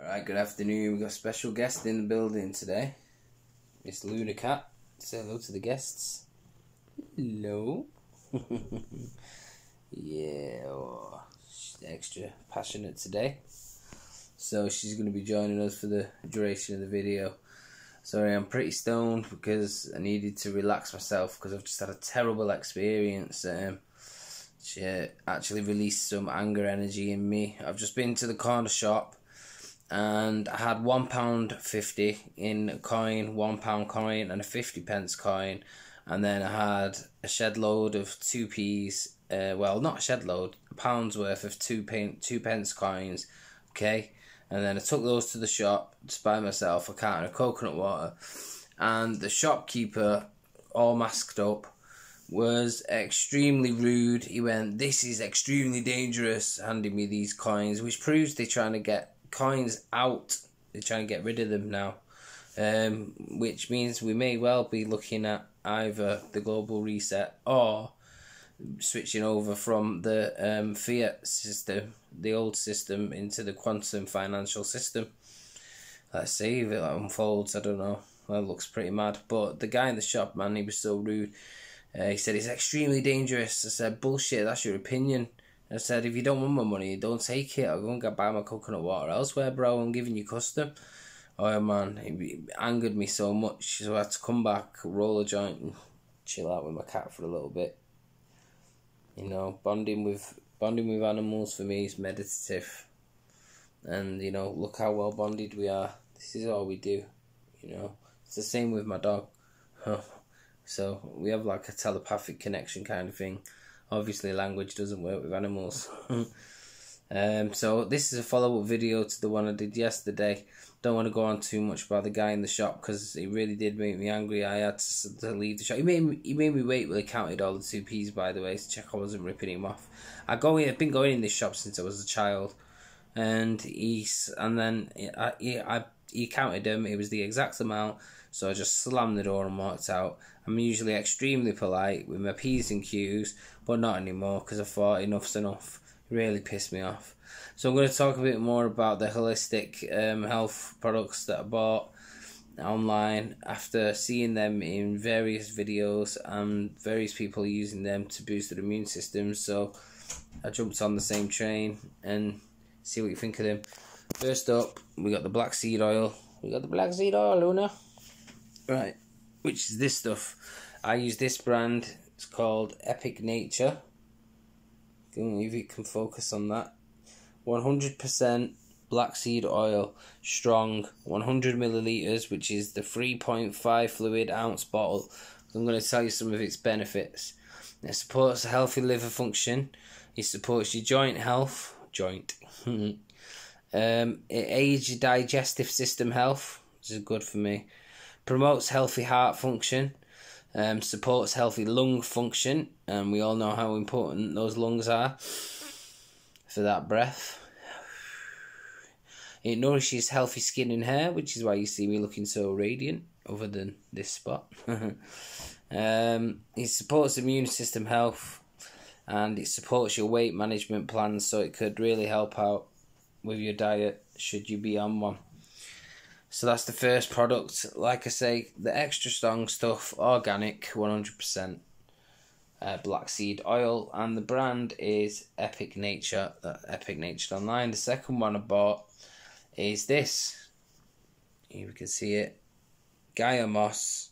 Alright, good afternoon. We've got a special guest in the building today. Miss Luna Cat. Say hello to the guests. Hello. yeah, oh, she's extra passionate today. So she's going to be joining us for the duration of the video. Sorry, I'm pretty stoned because I needed to relax myself because I've just had a terrible experience. Um, she actually released some anger energy in me. I've just been to the corner shop and I had one pound fifty in coin, one pound coin, and a fifty pence coin, and then I had a shed load of two p's. Uh, well, not a shed load, a pound's worth of two pen, two pence coins. Okay, and then I took those to the shop to buy myself a carton of coconut water, and the shopkeeper, all masked up, was extremely rude. He went, "This is extremely dangerous," handing me these coins, which proves they're trying to get coins out. They're trying to get rid of them now, um, which means we may well be looking at either the global reset or switching over from the um, fiat system, the old system, into the quantum financial system. Let's see if it unfolds. I don't know. It looks pretty mad. But the guy in the shop, man, he was so rude. Uh, he said it's extremely dangerous. I said, bullshit, that's your opinion. I said, if you don't want my money, don't take it. I'll go and get buy my coconut water elsewhere, bro. I'm giving you custom. Oh man, it angered me so much, so I had to come back, roll a joint, and chill out with my cat for a little bit. You know, bonding with bonding with animals for me is meditative, and you know, look how well bonded we are. This is all we do. You know, it's the same with my dog. so we have like a telepathic connection kind of thing obviously language doesn't work with animals. um, so this is a follow up video to the one I did yesterday. Don't want to go on too much about the guy in the shop because he really did make me angry. I had to, to leave the shop. He made me, he made me wait while he counted all the two P's by the way to check I wasn't ripping him off. I go I've been going in this shop since I was a child, and he's and then I he, I he counted them. It was the exact amount. So I just slammed the door and walked out. I'm usually extremely polite with my P's and Q's, but not anymore because I thought enough's enough. It really pissed me off. So I'm going to talk a bit more about the holistic um, health products that I bought online after seeing them in various videos and various people using them to boost their immune system. So I jumped on the same train and see what you think of them. First up, we got the black seed oil. We got the black seed oil, Luna. Right, which is this stuff. I use this brand. It's called Epic Nature. If you can focus on that. 100% black seed oil, strong, 100 milliliters, which is the 3.5 fluid ounce bottle. I'm going to tell you some of its benefits. It supports a healthy liver function. It supports your joint health. Joint. um, it aids your digestive system health, This is good for me promotes healthy heart function, um, supports healthy lung function, and we all know how important those lungs are for that breath. It nourishes healthy skin and hair, which is why you see me looking so radiant, other than this spot. um, it supports immune system health, and it supports your weight management plans, so it could really help out with your diet should you be on one. So that's the first product. Like I say, the extra strong stuff, organic, 100%. Uh, black seed oil, and the brand is Epic Nature. Uh, Epic Nature online. The second one I bought is this. Here we can see it. Gaia Moss,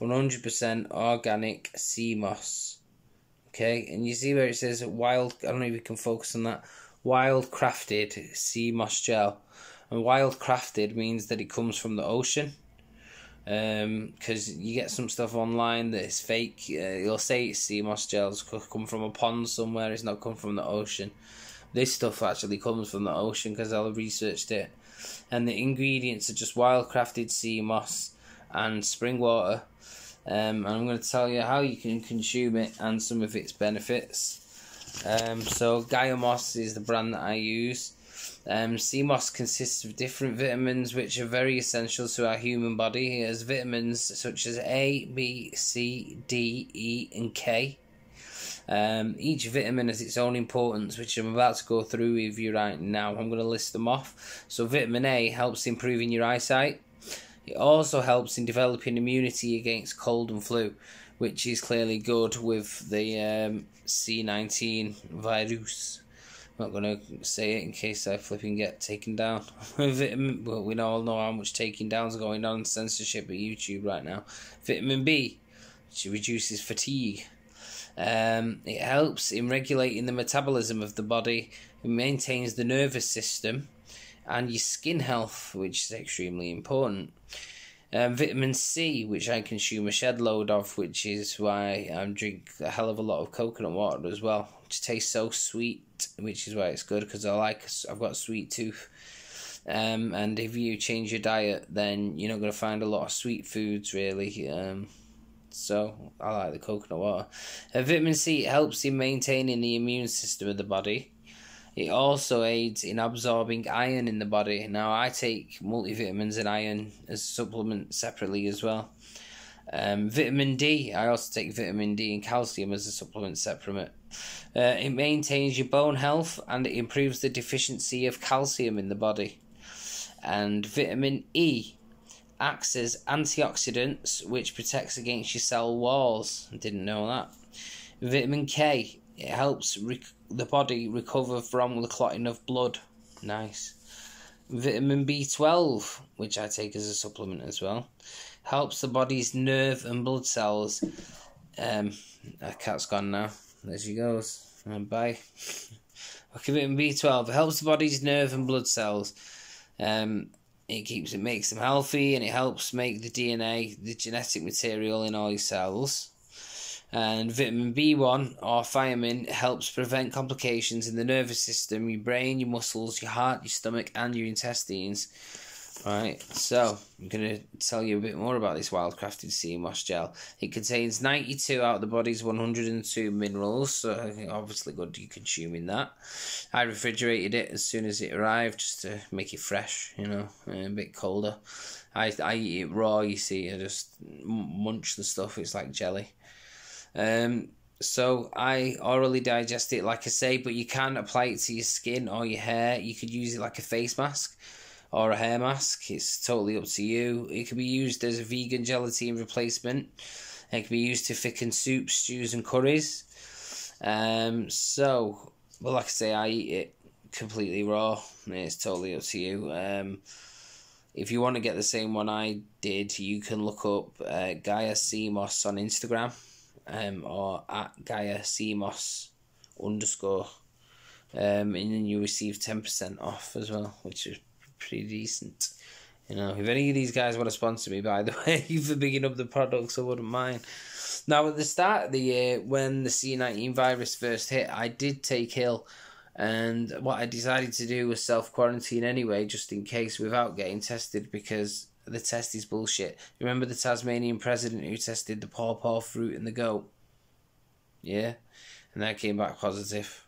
100% organic sea moss. Okay, and you see where it says wild. I don't know if you can focus on that. Wild crafted sea moss gel. And wild crafted means that it comes from the ocean. Because um, you get some stuff online that is fake. Uh, you'll say it's sea moss gels come from a pond somewhere. It's not come from the ocean. This stuff actually comes from the ocean because I researched it, and the ingredients are just wild crafted sea moss and spring water. Um, and I'm going to tell you how you can consume it and some of its benefits. Um, so Gaia Moss is the brand that I use. Um, sea moss consists of different vitamins which are very essential to our human body. It has vitamins such as A, B, C, D, E, and K. Um, each vitamin has its own importance, which I'm about to go through with you right now. I'm going to list them off. So, vitamin A helps improving your eyesight. It also helps in developing immunity against cold and flu, which is clearly good with the um, C19 virus. I'm not going to say it in case I flipping get taken down. Vitamin, well, we all know how much taking downs going on censorship at YouTube right now. Vitamin B, which reduces fatigue. Um, it helps in regulating the metabolism of the body. It maintains the nervous system and your skin health, which is extremely important. Um, vitamin C, which I consume a shed load of, which is why I drink a hell of a lot of coconut water as well, which tastes so sweet, which is why it's good because I like I've got a sweet tooth. Um, and if you change your diet, then you're not going to find a lot of sweet foods really. Um, so I like the coconut water. Uh, vitamin C helps in maintaining the immune system of the body. It also aids in absorbing iron in the body. Now, I take multivitamins and iron as a supplement separately as well. Um, vitamin D, I also take vitamin D and calcium as a supplement separate. Uh, it maintains your bone health and it improves the deficiency of calcium in the body. And vitamin E acts as antioxidants, which protects against your cell walls. I didn't know that. Vitamin K it helps the body recover from the clotting of blood. Nice. Vitamin B12, which I take as a supplement as well, helps the body's nerve and blood cells. Um, that cat's gone now. There she goes. And bye. okay, vitamin B12 it helps the body's nerve and blood cells. Um, it keeps it makes them healthy and it helps make the DNA, the genetic material in all your cells. And vitamin B1 or thiamine helps prevent complications in the nervous system, your brain, your muscles, your heart, your stomach, and your intestines. Right, so I'm going to tell you a bit more about this wildcrafted sea moss gel. It contains 92 out of the body's 102 minerals, so obviously good you consuming that. I refrigerated it as soon as it arrived just to make it fresh, you know, a bit colder. I, I eat it raw, you see, I just munch the stuff, it's like jelly. Um, so I orally digest it, like I say, but you can apply it to your skin or your hair. You could use it like a face mask or a hair mask. It's totally up to you. It can be used as a vegan gelatin replacement. It can be used to thicken soups, stews, and curries. Um, so, well, like I say, I eat it completely raw. It's totally up to you. Um, if you want to get the same one I did, you can look up uh, Gaia Sea Moss on Instagram um, or at Gaia Sea Moss underscore. Um, and then you receive 10% off as well, which is pretty decent. You know, if any of these guys want to sponsor me, by the way, for picking up the products, I wouldn't mind. Now, at the start of the year, when the C19 virus first hit, I did take ill. And what I decided to do was self quarantine anyway, just in case, without getting tested, because the test is bullshit. Remember the Tanzanian president who tested the pawpaw fruit and the goat? Yeah, and that came back positive.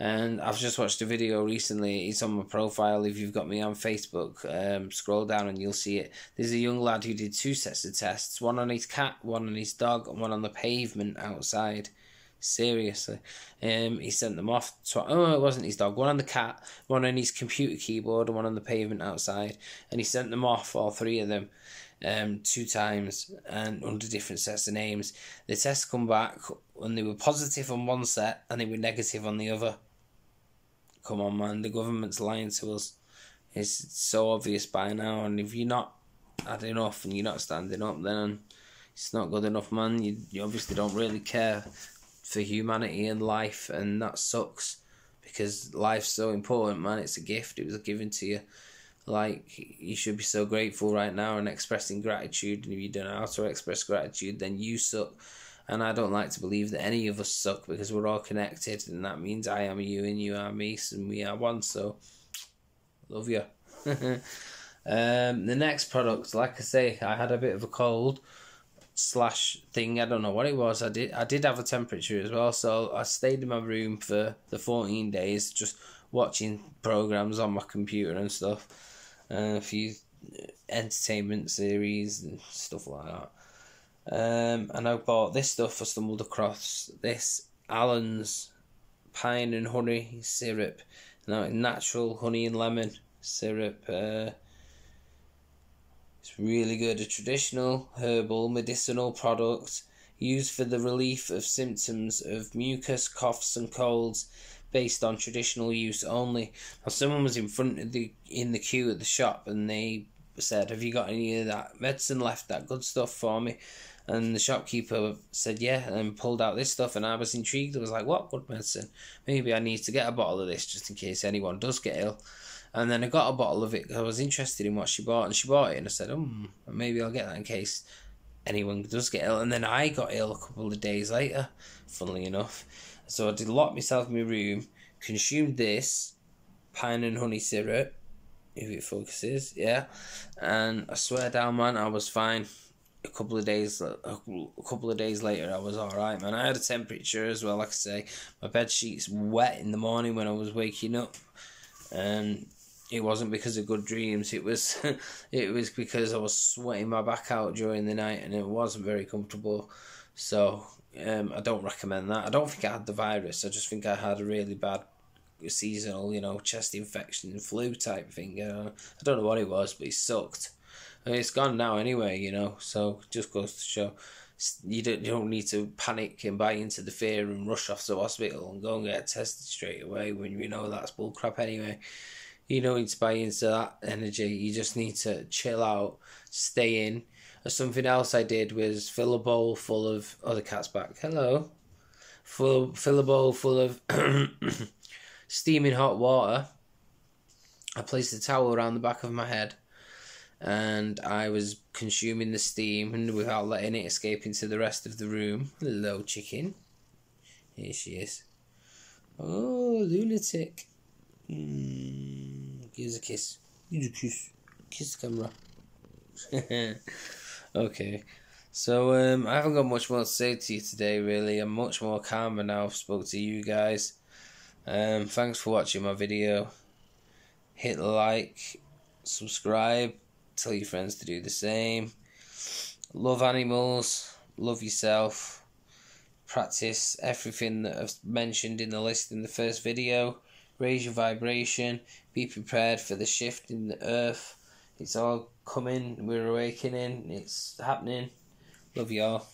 And I've just watched a video recently. It's on my profile. If you've got me on Facebook, um, scroll down and you'll see it. There's a young lad who did two sets of tests one on his cat, one on his dog, and one on the pavement outside. Seriously. Um, he sent them off. Oh, it wasn't his dog. One on the cat, one on his computer keyboard, and one on the pavement outside. And he sent them off, all three of them, um, two times and under different sets of names. The tests come back and they were positive on one set and they were negative on the other. Come on, man. The government's lying to us. It's so obvious by now. And if you're not had enough and you're not standing up, then it's not good enough, man. You, you obviously don't really care for humanity and life, and that sucks because life's so important, man. It's a gift. It was given to you. Like you should be so grateful right now and expressing gratitude. And if you don't know how to express gratitude, then you suck. And I don't like to believe that any of us suck because we're all connected, and that means I am you and you are me, and we are one. So, love you. um, the next product, like I say, I had a bit of a cold slash thing. I don't know what it was. I did I did have a temperature as well, so I stayed in my room for the fourteen days, just watching programs on my computer and stuff, uh, a few entertainment series and stuff like that. Um, and I bought this stuff. I stumbled across this Allen's pine and honey syrup. Now, natural honey and lemon syrup. Uh, it's really good. A traditional herbal medicinal product used for the relief of symptoms of mucus, coughs, and colds, based on traditional use only. Now, someone was in front of the in the queue at the shop, and they said, "Have you got any of that medicine left? That good stuff for me?" And the shopkeeper said, Yeah, and pulled out this stuff. And I was intrigued. I was like, What good medicine? Maybe I need to get a bottle of this just in case anyone does get ill. And then I got a bottle of it I was interested in what she bought. And she bought it. And I said, Hmm, maybe I'll get that in case anyone does get ill. And then I got ill a couple of days later, funnily enough. So I did lock myself in my room, consumed this pine and honey syrup, if it focuses, yeah. And I swear down, man, I was fine a couple of days a couple of days later I was all right man I had a temperature as well like I say my bed sheets wet in the morning when I was waking up and it wasn't because of good dreams it was it was because I was sweating my back out during the night and it wasn't very comfortable so um, I don't recommend that I don't think I had the virus I just think I had a really bad seasonal you know chest infection flu type thing I don't know what it was but it sucked it's gone now anyway, you know. So just goes to show you don't you don't need to panic and buy into the fear and rush off to the hospital and go and get tested straight away when you know that's bullcrap anyway. You don't need to buy into that energy. You just need to chill out, stay in. Something else I did was fill a bowl full of other oh, cat's back. Hello. Full fill a bowl full of steaming hot water. I placed a towel around the back of my head and I was consuming the steam and without letting it escape into the rest of the room. Hello, chicken. Here she is. Oh, Luna Tick. Mm, give us a kiss. Give us a kiss. Kiss the camera. okay. So um, I haven't got much more to say to you today. Really, I'm much more calmer now. I've spoke to you guys. Um, thanks for watching my video. Hit like, subscribe, Tell your friends to do the same. Love animals, love yourself. Practice everything that I've mentioned in the list in the first video. Raise your vibration. Be prepared for the shift in the earth. It's all coming. We're awakening. It's happening. Love y'all.